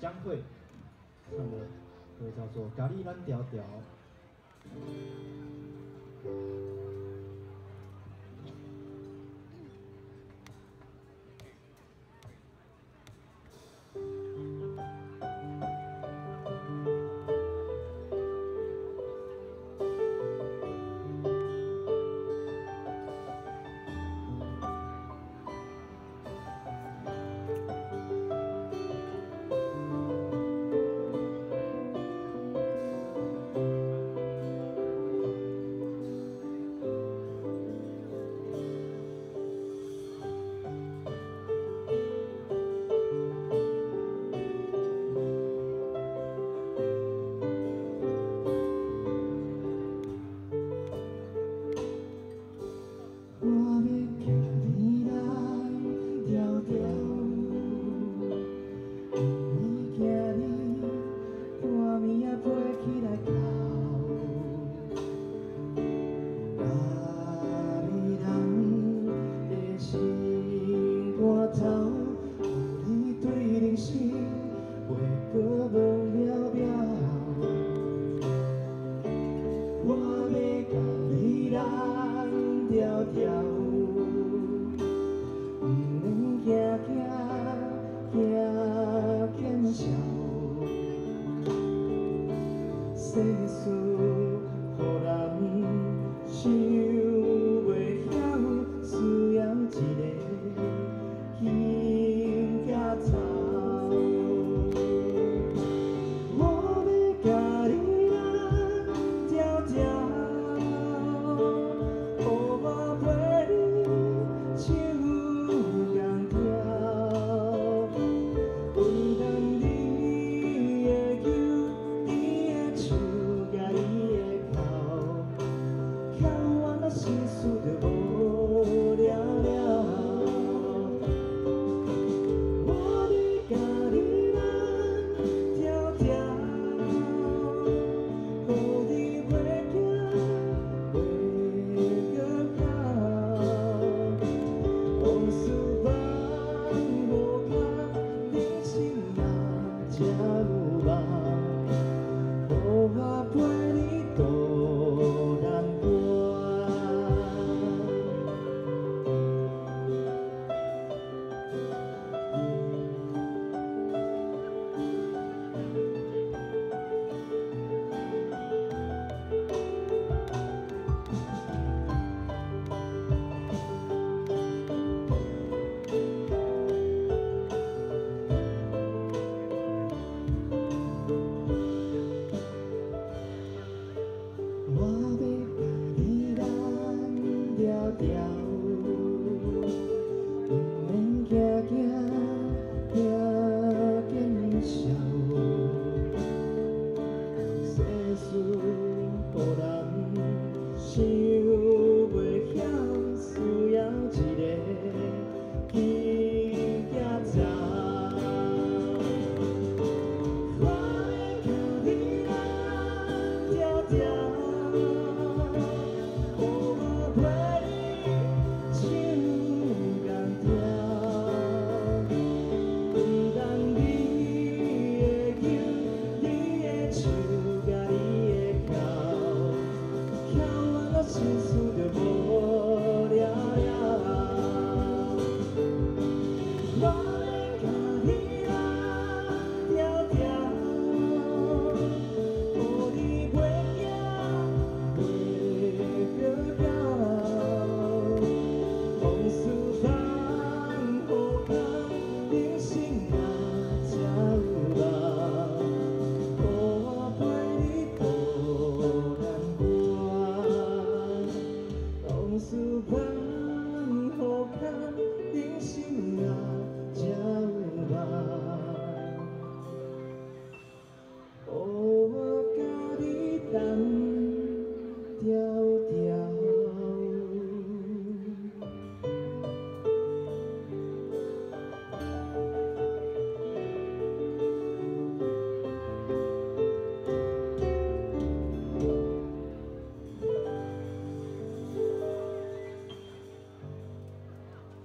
江蕙唱的歌叫做《咖喱蓝调调》。Lord. love.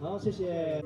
好谢谢。